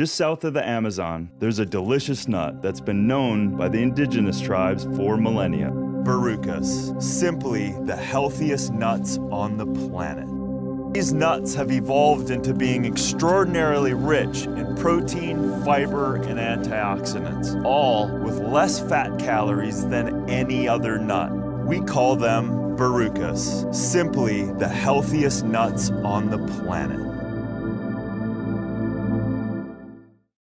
Just south of the Amazon, there's a delicious nut that's been known by the indigenous tribes for millennia. Barukas, simply the healthiest nuts on the planet. These nuts have evolved into being extraordinarily rich in protein, fiber, and antioxidants, all with less fat calories than any other nut. We call them Barukas, simply the healthiest nuts on the planet.